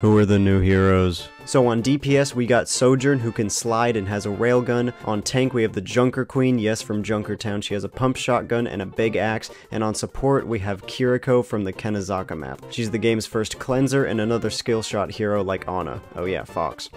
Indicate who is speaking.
Speaker 1: Who are the new heroes?
Speaker 2: So on DPS we got Sojourn who can slide and has a railgun. On tank we have the Junker Queen, yes from Junkertown, she has a pump shotgun and a big axe. And on support we have Kiriko from the Kanezaka map. She's the game's first cleanser and another skill shot hero like Ana. Oh yeah, Fox.